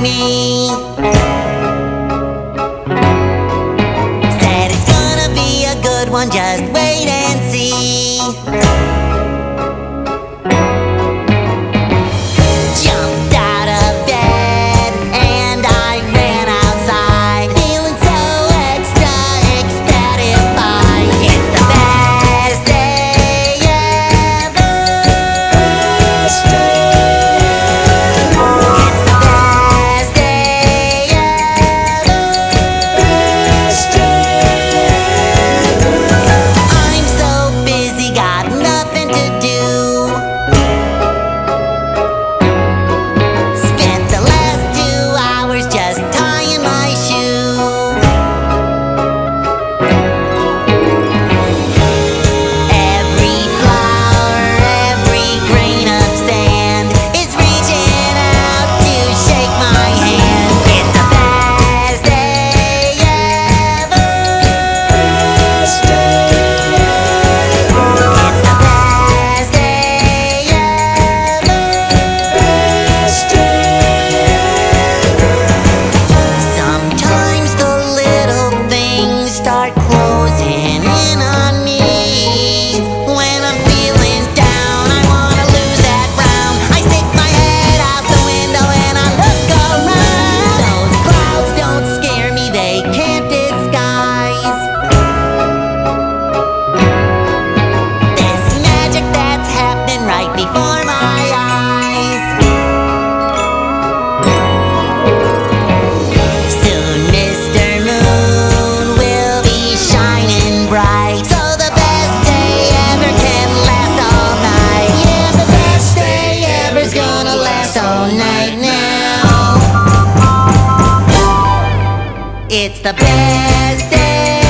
me. Said it's gonna be a good one, just wait. Gonna all night now. It's the best day